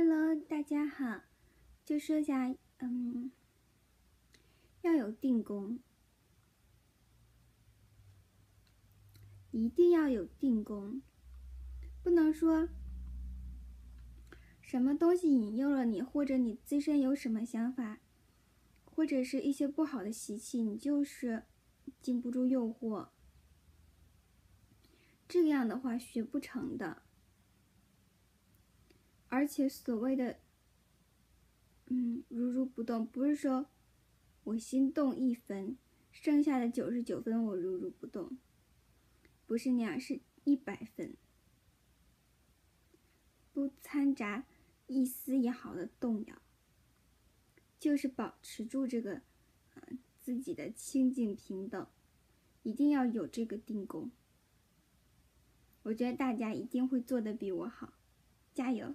Hello，大家好，就说一下，嗯，要有定功，一定要有定功，不能说什么东西引诱了你，或者你自身有什么想法，或者是一些不好的习气，你就是经不住诱惑，这样的话学不成的。而且所谓的，嗯，如如不动，不是说我心动一分，剩下的九十九分我如如不动，不是那样，是一百分，不掺杂一丝一毫的动摇，就是保持住这个，嗯，自己的清净平等，一定要有这个定功。我觉得大家一定会做的比我好，加油！